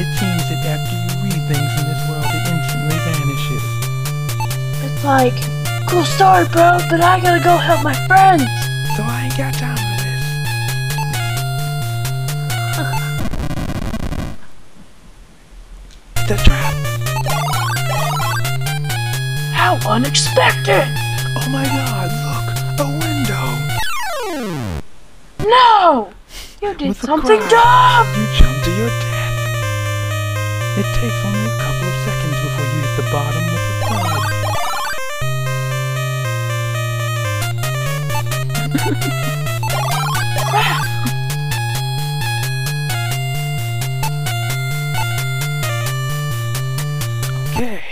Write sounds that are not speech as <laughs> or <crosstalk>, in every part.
It seems that after you read things in this world, it instantly vanishes. It's like, cool story, bro, but I gotta go help my friends. So I ain't got time for this. the trap! How unexpected! Oh my god, look! A window! No! You did something dumb! You jumped to your death. It takes only a couple of seconds before you hit the bottom with a thud. Okay.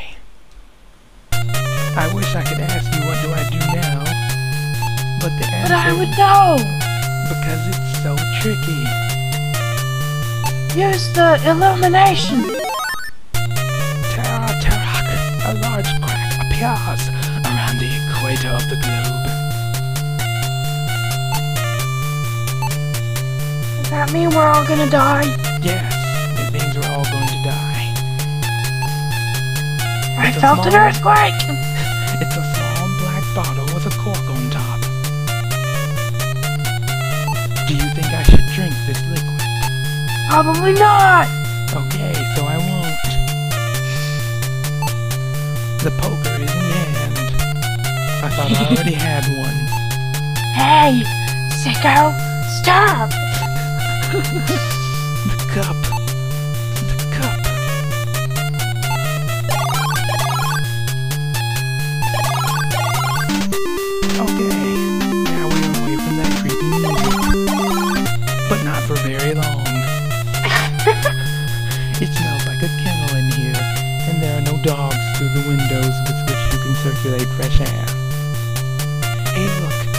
I wish I could ask you what do I do now, but the answer... But I would know! because it's so tricky. Use the illumination! Of the globe. Does that mean we're all gonna die? Yes, it means we're all going to die. I It's felt an earthquake! <laughs> It's a small black bottle with a cork on top. Do you think I should drink this liquid? Probably not! Okay, so I won't. The poker thought I already had one. Hey! Sicko! Stop! <laughs> The cup.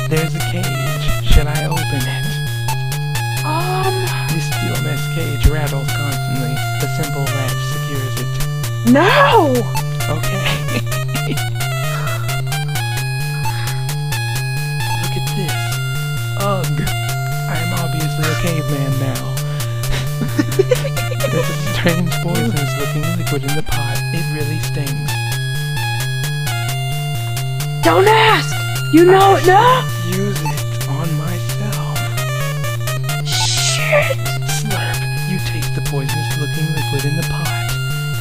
There's a cage. Should I open it? Um, This steel mesh cage rattles constantly. The simple latch secures it. no! Okay. Look at this. Ugh. I am obviously a caveman now. <laughs> There's a strange poisonous looking liquid in the pot. It really stings. Don't ask! You know it now? Use it on myself. Shit! Slurp. You taste the poisonous looking liquid in the pot.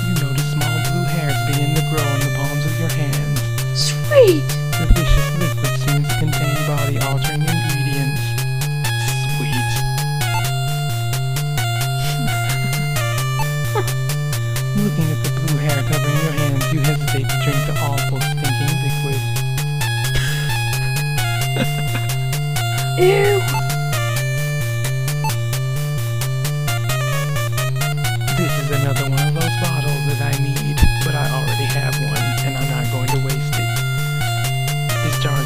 You notice small blue hairs begin to grow on the palms of your hands. Sweet!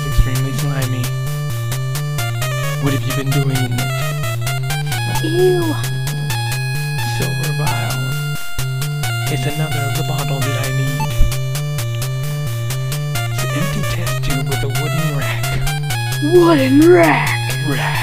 Extremely slimy. What have you been doing in it? Ew! Silver vial. It's another of the bottle that I need. It's an empty test tube with a wooden rack. Wooden rack! Rack.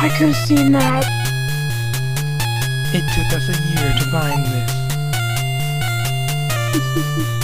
I could've seen that. It took us a year to find this. <laughs>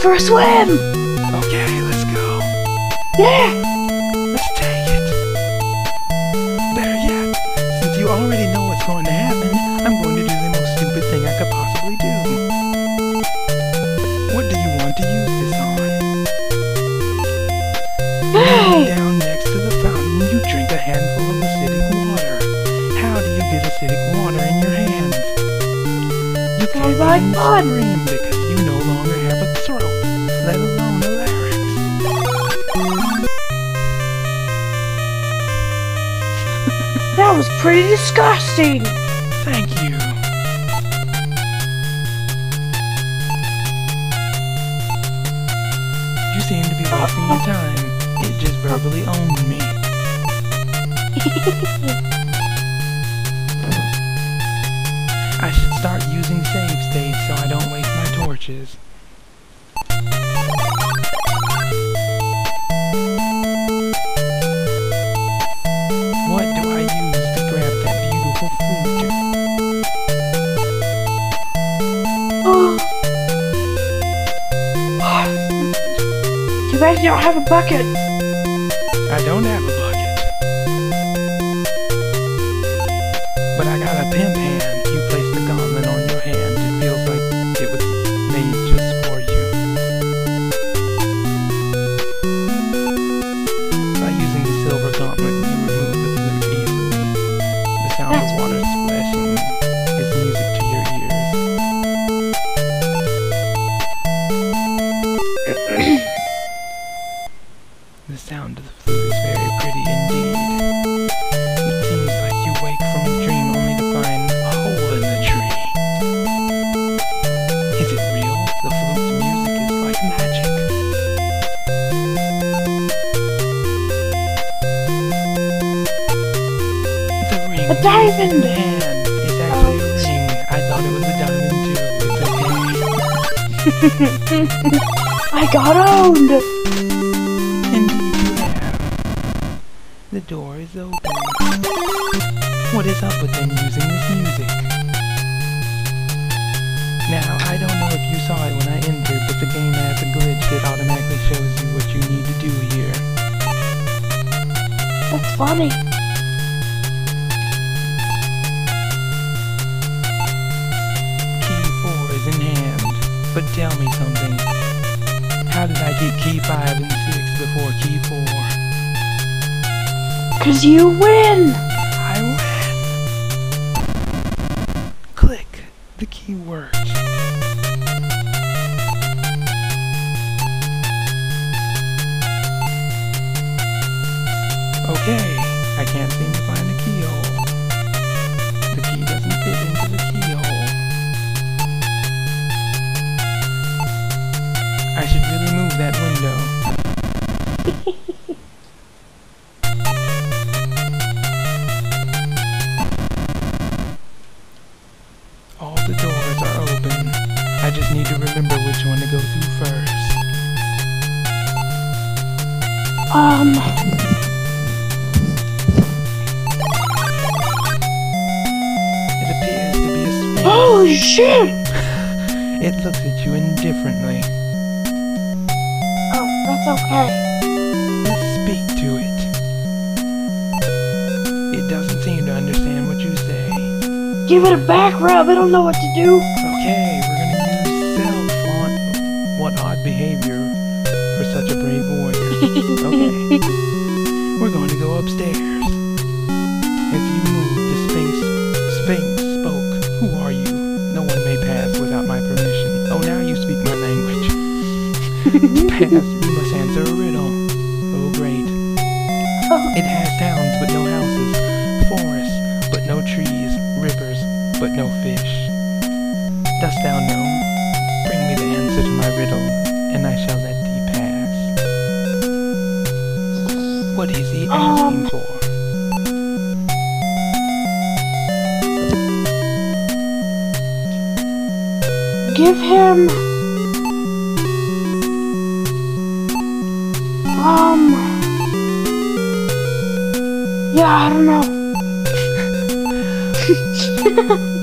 for a swim! Okay, let's go. Yeah! Let's take it. Better yet, since you already know what's going to happen, I'm going to do the most stupid thing I could possibly do. What do you want to use this on? Hey! Down next to the fountain, you drink a handful of acidic water. How do you get acidic water in your hands? You play like fun! Pretty disgusting. Thank you. You seem to be wasting your time. It just verbally owned me. <laughs> I should start using save states so I don't waste my torches. Don't have a bucket. I don't have diamond. Man, it's actually a ring. I thought it was a diamond too. It's okay. <laughs> I got owned. Indeed you have. The door is open. What is up with them using this music? Now, I don't know if you saw it when I entered, but the game has a glitch that automatically shows you what you need to do here. That's funny. But tell me something. How did I get key 5 and 6 before key 4? Cause you win. I win. Click. The key worked. Okay, that window. <laughs> All the doors are open. I just need to remember which one to go through first. Um. It appears to be a sphinx. Holy shit. <laughs> It looks at you indifferently. Okay. Speak to it. It doesn't seem to understand what you say. Give it a back rub. I don't know what to do. Okay, we're gonna use self on what odd behavior for such a brave warrior. Okay. <laughs> We're going to go upstairs. As you move, the Sphinx Sphinx spoke. Who are you? No one may pass without my permission. Oh now you speak my language. <laughs> pass, It has towns but no houses, forests but no trees, rivers but no fish. Dost thou know? Bring me the answer to my riddle, and I shall let thee pass. What is he asking Um. for? Give him. Um. Yeah, I don't know. <laughs>